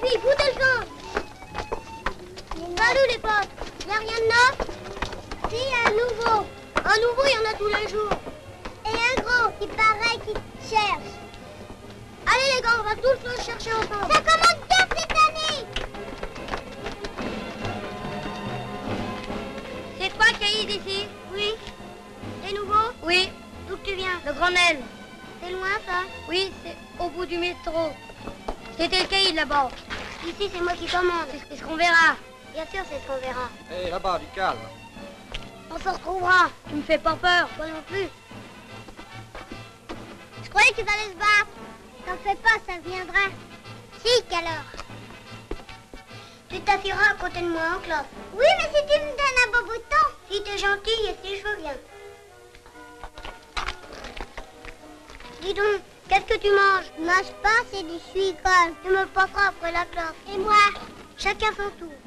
filles, foutez le camp Salut les potes? Y'a rien de neuf? Si, un nouveau. Un nouveau, il y en a tous les jours. Et un gros qui paraît qui te cherche. Allez les gars, on va tous le chercher ensemble. Ça commence bien cette année C'est toi Caïd ici Oui. T'es nouveau Oui, D'où tu viens? Le Grenelle. C'est loin ça? Oui, c'est au bout du métro. C'était le Caïd là-bas. Ici, c'est moi qui commande. C'est ce qu'on verra. Bien sûr, c'est ce qu'on verra. Hé, là-bas, du calme. On se retrouvera. Tu me fais pas peur. Toi non plus. Je croyais qu'ils allaient se battre. T'en fais pas, ça viendra. Si, qu'alors Tu t'assieras à côté de moi en classe. Oui, mais si tu me donnes un beau bouton. Si t'es gentil et si je veux bien. Dis donc, qu'est-ce que tu manges? Mange pas, c'est du suicole. Tu me passeras après la classe. Et moi Chacun son tour.